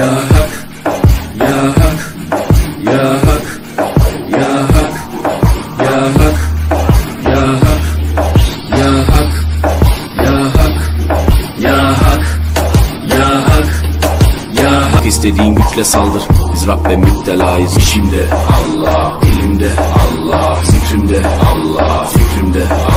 Ya hak, ya hak, ya hak, ya hak, ya hak, ya hak, ya hak, ya hak, ya hak, ya hak, ya hak istediğin güçle saldır. Biz Rabbe müptelayız. İşimde Allah, elimde Allah, zikrimde Allah, fikrimde Allah.